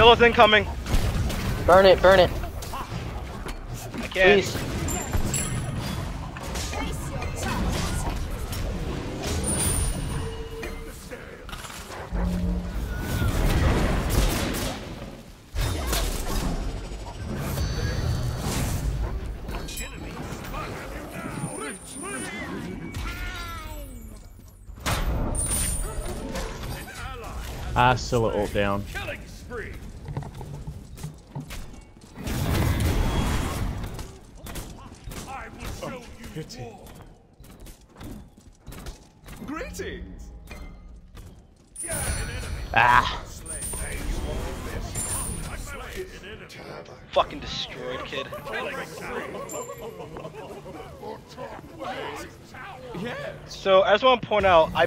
Scylla's incoming. Burn it, burn it. I can't. Please. Ah, Scylla ult down. Killing spree. I will show you pity. Greetings. Ah! Fucking destroyed, kid. Yes. So, I just want to point out, I